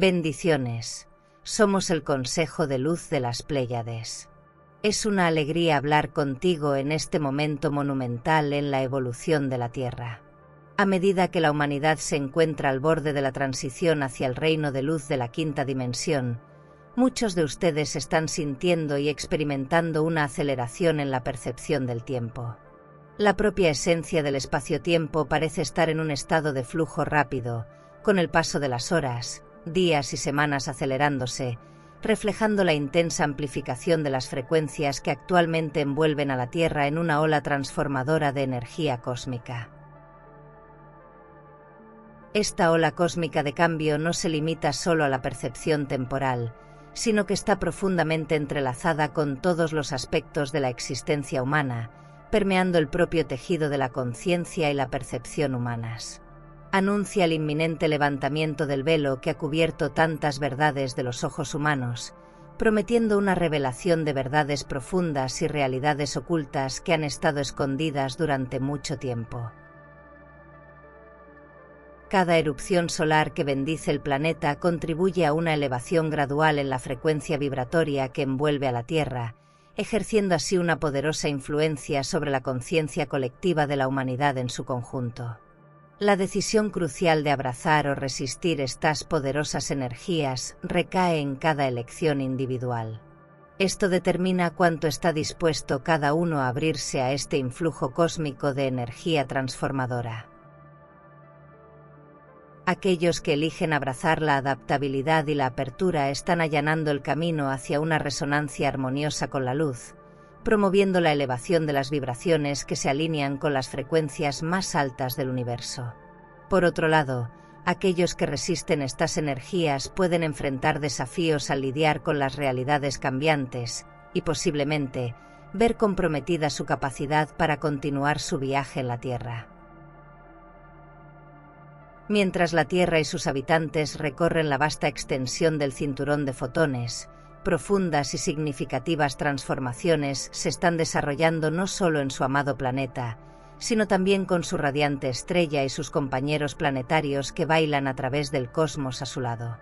Bendiciones. Somos el Consejo de Luz de las Pléyades. Es una alegría hablar contigo en este momento monumental en la evolución de la Tierra. A medida que la humanidad se encuentra al borde de la transición hacia el reino de luz de la quinta dimensión, muchos de ustedes están sintiendo y experimentando una aceleración en la percepción del tiempo. La propia esencia del espacio-tiempo parece estar en un estado de flujo rápido, con el paso de las horas, días y semanas acelerándose, reflejando la intensa amplificación de las frecuencias que actualmente envuelven a la Tierra en una ola transformadora de energía cósmica. Esta ola cósmica de cambio no se limita solo a la percepción temporal, sino que está profundamente entrelazada con todos los aspectos de la existencia humana, permeando el propio tejido de la conciencia y la percepción humanas anuncia el inminente levantamiento del velo que ha cubierto tantas verdades de los ojos humanos, prometiendo una revelación de verdades profundas y realidades ocultas que han estado escondidas durante mucho tiempo. Cada erupción solar que bendice el planeta contribuye a una elevación gradual en la frecuencia vibratoria que envuelve a la Tierra, ejerciendo así una poderosa influencia sobre la conciencia colectiva de la humanidad en su conjunto. La decisión crucial de abrazar o resistir estas poderosas energías recae en cada elección individual. Esto determina cuánto está dispuesto cada uno a abrirse a este influjo cósmico de energía transformadora. Aquellos que eligen abrazar la adaptabilidad y la apertura están allanando el camino hacia una resonancia armoniosa con la luz, promoviendo la elevación de las vibraciones que se alinean con las frecuencias más altas del universo. Por otro lado, aquellos que resisten estas energías pueden enfrentar desafíos al lidiar con las realidades cambiantes y posiblemente ver comprometida su capacidad para continuar su viaje en la Tierra. Mientras la Tierra y sus habitantes recorren la vasta extensión del cinturón de fotones, profundas y significativas transformaciones se están desarrollando no solo en su amado planeta, sino también con su radiante estrella y sus compañeros planetarios que bailan a través del cosmos a su lado.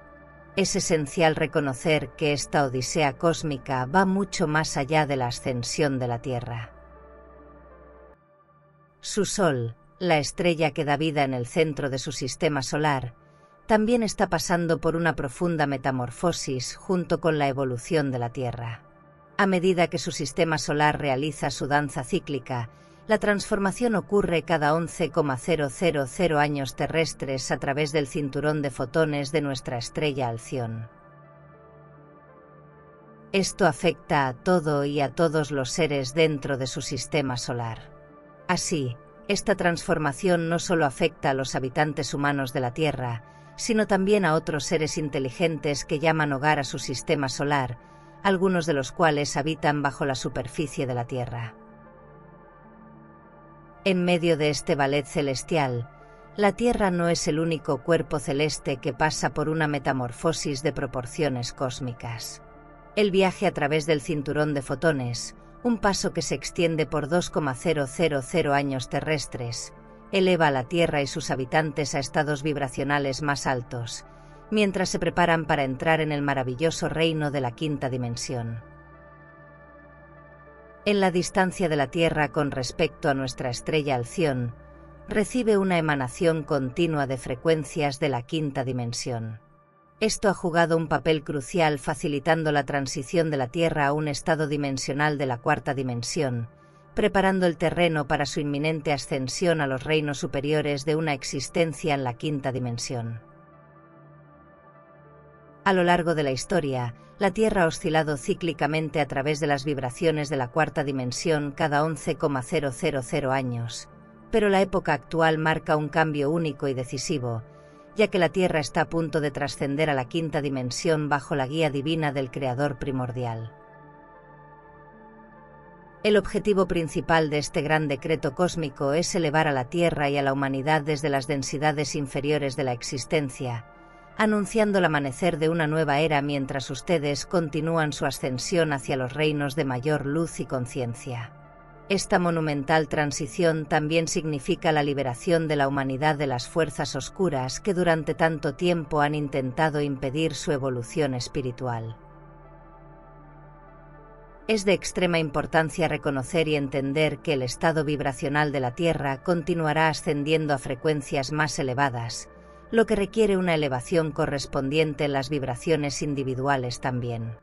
Es esencial reconocer que esta odisea cósmica va mucho más allá de la ascensión de la Tierra. Su Sol, la estrella que da vida en el centro de su sistema solar, también está pasando por una profunda metamorfosis junto con la evolución de la Tierra. A medida que su sistema solar realiza su danza cíclica, la transformación ocurre cada 11,000 años terrestres a través del cinturón de fotones de nuestra estrella Alción. Esto afecta a todo y a todos los seres dentro de su sistema solar. Así, esta transformación no solo afecta a los habitantes humanos de la Tierra, sino también a otros seres inteligentes que llaman hogar a su sistema solar, algunos de los cuales habitan bajo la superficie de la Tierra. En medio de este ballet celestial, la Tierra no es el único cuerpo celeste que pasa por una metamorfosis de proporciones cósmicas. El viaje a través del cinturón de fotones, un paso que se extiende por 2,000 años terrestres, eleva a la Tierra y sus habitantes a estados vibracionales más altos, mientras se preparan para entrar en el maravilloso reino de la quinta dimensión. En la distancia de la Tierra con respecto a nuestra estrella Alción, recibe una emanación continua de frecuencias de la quinta dimensión. Esto ha jugado un papel crucial facilitando la transición de la Tierra a un estado dimensional de la cuarta dimensión, preparando el terreno para su inminente ascensión a los reinos superiores de una existencia en la quinta dimensión. A lo largo de la historia, la Tierra ha oscilado cíclicamente a través de las vibraciones de la cuarta dimensión cada 11,000 años, pero la época actual marca un cambio único y decisivo, ya que la Tierra está a punto de trascender a la quinta dimensión bajo la guía divina del Creador primordial. El objetivo principal de este gran decreto cósmico es elevar a la Tierra y a la humanidad desde las densidades inferiores de la existencia, anunciando el amanecer de una nueva era mientras ustedes continúan su ascensión hacia los reinos de mayor luz y conciencia. Esta monumental transición también significa la liberación de la humanidad de las fuerzas oscuras que durante tanto tiempo han intentado impedir su evolución espiritual. Es de extrema importancia reconocer y entender que el estado vibracional de la Tierra continuará ascendiendo a frecuencias más elevadas, lo que requiere una elevación correspondiente en las vibraciones individuales también.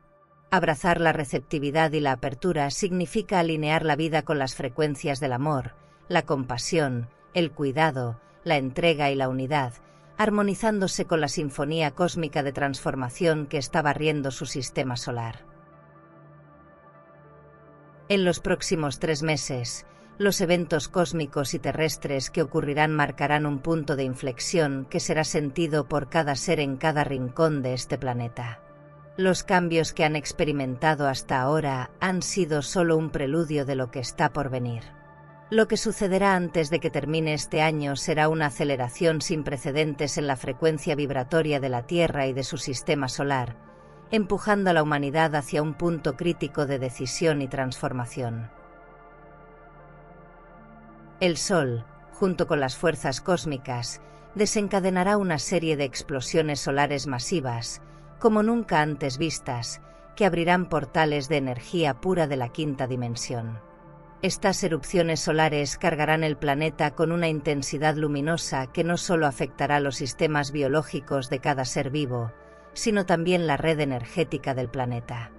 Abrazar la receptividad y la apertura significa alinear la vida con las frecuencias del amor, la compasión, el cuidado, la entrega y la unidad, armonizándose con la sinfonía cósmica de transformación que está barriendo su sistema solar. En los próximos tres meses, los eventos cósmicos y terrestres que ocurrirán marcarán un punto de inflexión que será sentido por cada ser en cada rincón de este planeta. Los cambios que han experimentado hasta ahora han sido solo un preludio de lo que está por venir. Lo que sucederá antes de que termine este año será una aceleración sin precedentes en la frecuencia vibratoria de la Tierra y de su sistema solar, empujando a la humanidad hacia un punto crítico de decisión y transformación. El Sol, junto con las fuerzas cósmicas, desencadenará una serie de explosiones solares masivas, como nunca antes vistas, que abrirán portales de energía pura de la quinta dimensión. Estas erupciones solares cargarán el planeta con una intensidad luminosa que no solo afectará los sistemas biológicos de cada ser vivo, sino también la red energética del planeta.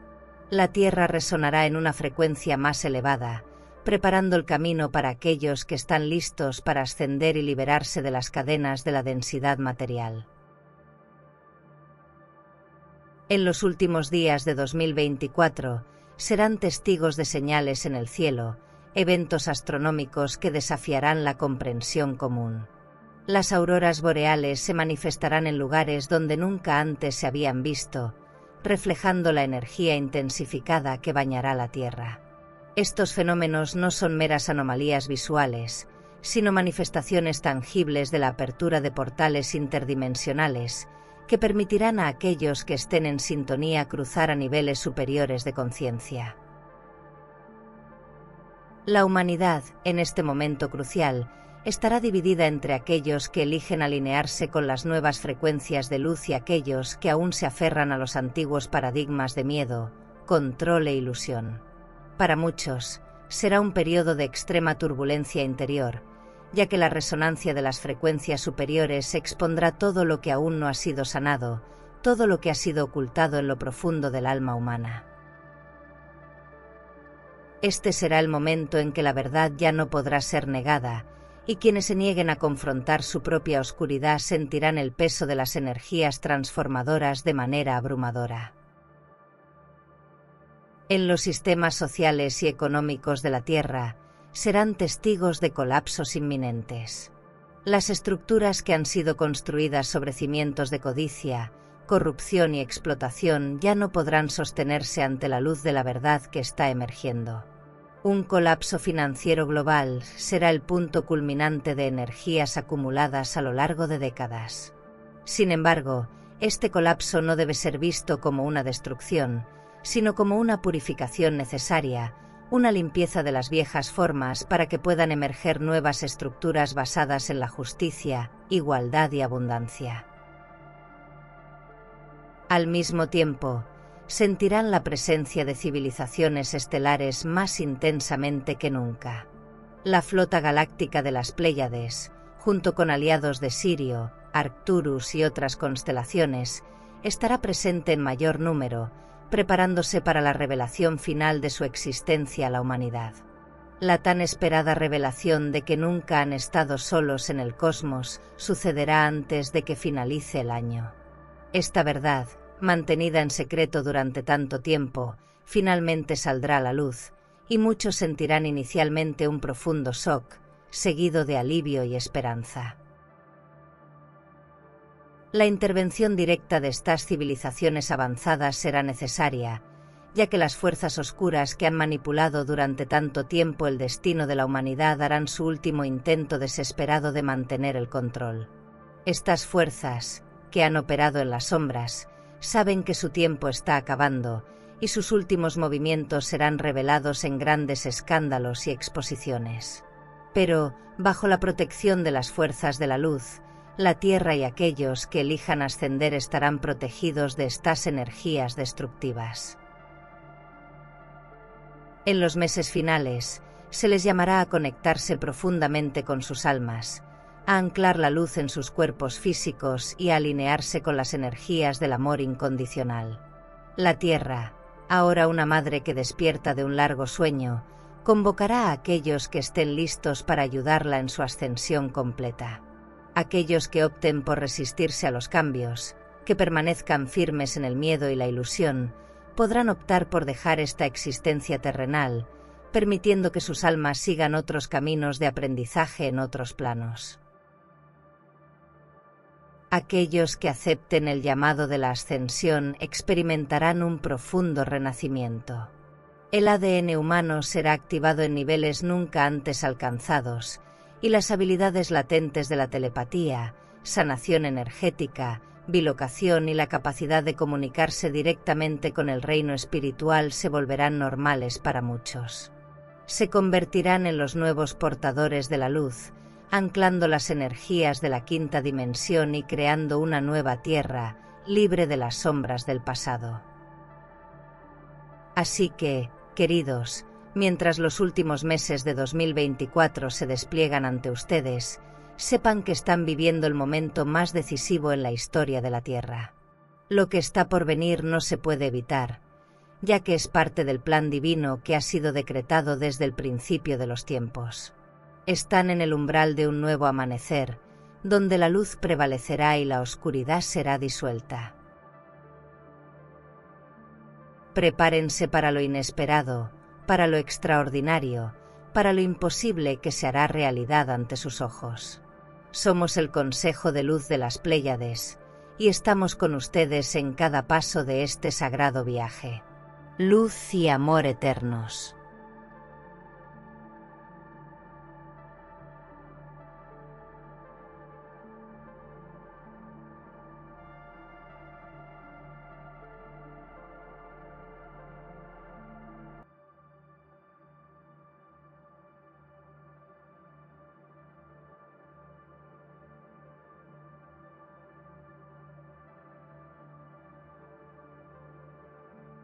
La Tierra resonará en una frecuencia más elevada, preparando el camino para aquellos que están listos para ascender y liberarse de las cadenas de la densidad material. En los últimos días de 2024 serán testigos de señales en el cielo, eventos astronómicos que desafiarán la comprensión común. Las auroras boreales se manifestarán en lugares donde nunca antes se habían visto, reflejando la energía intensificada que bañará la Tierra. Estos fenómenos no son meras anomalías visuales, sino manifestaciones tangibles de la apertura de portales interdimensionales que permitirán a aquellos que estén en sintonía cruzar a niveles superiores de conciencia. La humanidad, en este momento crucial, estará dividida entre aquellos que eligen alinearse con las nuevas frecuencias de luz y aquellos que aún se aferran a los antiguos paradigmas de miedo, control e ilusión. Para muchos, será un periodo de extrema turbulencia interior, ya que la resonancia de las frecuencias superiores expondrá todo lo que aún no ha sido sanado, todo lo que ha sido ocultado en lo profundo del alma humana. Este será el momento en que la verdad ya no podrá ser negada, y quienes se nieguen a confrontar su propia oscuridad sentirán el peso de las energías transformadoras de manera abrumadora. En los sistemas sociales y económicos de la Tierra, serán testigos de colapsos inminentes. Las estructuras que han sido construidas sobre cimientos de codicia, corrupción y explotación ya no podrán sostenerse ante la luz de la verdad que está emergiendo. Un colapso financiero global será el punto culminante de energías acumuladas a lo largo de décadas. Sin embargo, este colapso no debe ser visto como una destrucción, sino como una purificación necesaria una limpieza de las viejas formas para que puedan emerger nuevas estructuras basadas en la justicia, igualdad y abundancia. Al mismo tiempo, sentirán la presencia de civilizaciones estelares más intensamente que nunca. La flota galáctica de las Pléyades, junto con aliados de Sirio, Arcturus y otras constelaciones, estará presente en mayor número, preparándose para la revelación final de su existencia a la humanidad. La tan esperada revelación de que nunca han estado solos en el cosmos sucederá antes de que finalice el año. Esta verdad, mantenida en secreto durante tanto tiempo, finalmente saldrá a la luz, y muchos sentirán inicialmente un profundo shock, seguido de alivio y esperanza la intervención directa de estas civilizaciones avanzadas será necesaria, ya que las fuerzas oscuras que han manipulado durante tanto tiempo el destino de la humanidad harán su último intento desesperado de mantener el control. Estas fuerzas, que han operado en las sombras, saben que su tiempo está acabando y sus últimos movimientos serán revelados en grandes escándalos y exposiciones. Pero, bajo la protección de las fuerzas de la luz, la Tierra y aquellos que elijan ascender estarán protegidos de estas energías destructivas. En los meses finales, se les llamará a conectarse profundamente con sus almas, a anclar la luz en sus cuerpos físicos y a alinearse con las energías del amor incondicional. La Tierra, ahora una madre que despierta de un largo sueño, convocará a aquellos que estén listos para ayudarla en su ascensión completa. Aquellos que opten por resistirse a los cambios, que permanezcan firmes en el miedo y la ilusión, podrán optar por dejar esta existencia terrenal, permitiendo que sus almas sigan otros caminos de aprendizaje en otros planos. Aquellos que acepten el llamado de la ascensión experimentarán un profundo renacimiento. El ADN humano será activado en niveles nunca antes alcanzados, y las habilidades latentes de la telepatía, sanación energética, bilocación y la capacidad de comunicarse directamente con el reino espiritual se volverán normales para muchos. Se convertirán en los nuevos portadores de la luz, anclando las energías de la quinta dimensión y creando una nueva tierra libre de las sombras del pasado. Así que, queridos, mientras los últimos meses de 2024 se despliegan ante ustedes, sepan que están viviendo el momento más decisivo en la historia de la Tierra. Lo que está por venir no se puede evitar, ya que es parte del plan divino que ha sido decretado desde el principio de los tiempos. Están en el umbral de un nuevo amanecer, donde la luz prevalecerá y la oscuridad será disuelta. Prepárense para lo inesperado, para lo extraordinario, para lo imposible que se hará realidad ante sus ojos. Somos el Consejo de Luz de las Pléyades y estamos con ustedes en cada paso de este sagrado viaje. Luz y amor eternos.